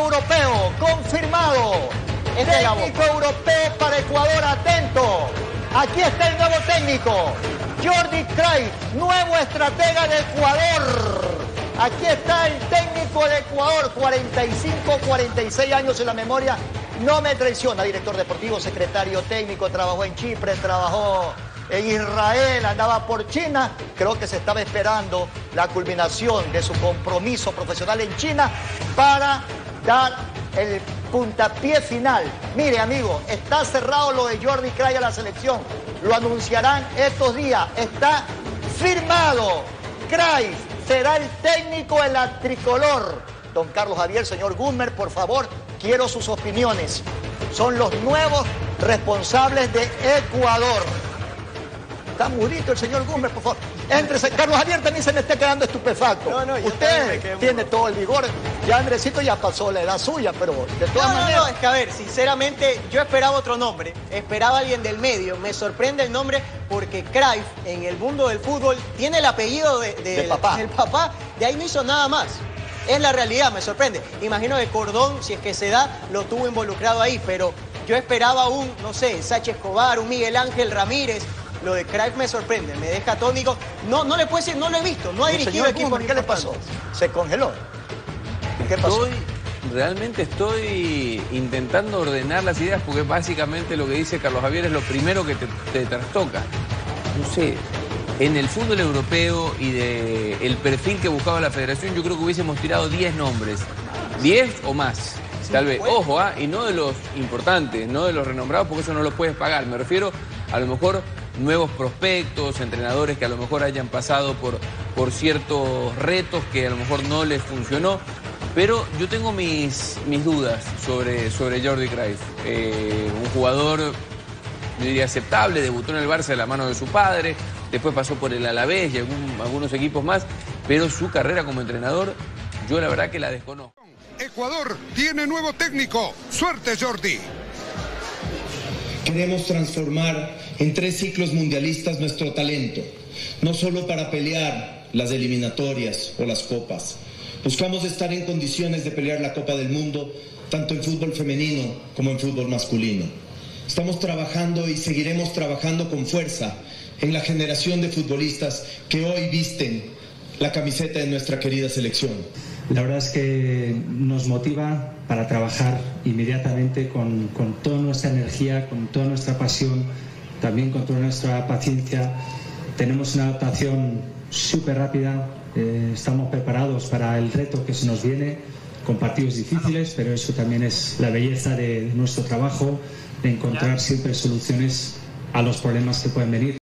Europeo, confirmado. técnico europeo para Ecuador, atento. Aquí está el nuevo técnico, Jordi Cruyff, nuevo estratega de Ecuador. Aquí está el técnico de Ecuador, 45, 46 años en la memoria. No me traiciona, director deportivo, secretario técnico, trabajó en Chipre, trabajó en Israel, andaba por China. Creo que se estaba esperando la culminación de su compromiso profesional en China para dar el puntapié final. Mire, amigo, está cerrado lo de Jordi Cray a la selección. Lo anunciarán estos días. Está firmado. Cray será el técnico de la tricolor. Don Carlos Javier, señor Gummer, por favor, quiero sus opiniones. Son los nuevos responsables de Ecuador. Está murito el señor Gummer, por favor. Entre, Carlos Javier también se me está quedando estupefacto. No, no, Usted tiene todo el vigor. Ya Andresito ya pasó la edad suya, pero de todas maneras. No, no, es que a ver, sinceramente, yo esperaba otro nombre. Esperaba alguien del medio. Me sorprende el nombre porque Cruyff, en el mundo del fútbol, tiene el apellido de, de, papá. del papá. De ahí no hizo nada más. Es la realidad, me sorprende. Imagino que Cordón, si es que se da, lo tuvo involucrado ahí, pero yo esperaba un, no sé, Sánchez Escobar, un Miguel Ángel Ramírez, lo de Craig me sorprende, me deja tónico. No, no le puedo decir, no lo he visto, no ha dirigido equipo. ¿Qué le pasó? ¿Se congeló? ¿Qué pasó? realmente estoy intentando ordenar las ideas porque básicamente lo que dice Carlos Javier es lo primero que te, te trastoca. No sé, en el fútbol europeo y del el perfil que buscaba la federación, yo creo que hubiésemos tirado 10 nombres. 10 o más. Tal vez, ojo, ¿ah? y no de los importantes, no de los renombrados, porque eso no lo puedes pagar. Me refiero a lo mejor nuevos prospectos, entrenadores que a lo mejor hayan pasado por, por ciertos retos que a lo mejor no les funcionó. Pero yo tengo mis, mis dudas sobre, sobre Jordi Cruyff. Eh, un jugador, diría, aceptable, debutó en el Barça de la mano de su padre, después pasó por el Alavés y algunos equipos más, pero su carrera como entrenador, yo la verdad que la desconozco. Ecuador tiene nuevo técnico. Suerte, Jordi. Queremos transformar en tres ciclos mundialistas nuestro talento, no solo para pelear las eliminatorias o las copas. Buscamos estar en condiciones de pelear la Copa del Mundo, tanto en fútbol femenino como en fútbol masculino. Estamos trabajando y seguiremos trabajando con fuerza en la generación de futbolistas que hoy visten la camiseta de nuestra querida selección. La verdad es que nos motiva para trabajar inmediatamente con, con toda nuestra energía, con toda nuestra pasión, también con toda nuestra paciencia. Tenemos una adaptación súper rápida, eh, estamos preparados para el reto que se nos viene, con partidos difíciles, pero eso también es la belleza de nuestro trabajo, de encontrar siempre soluciones a los problemas que pueden venir.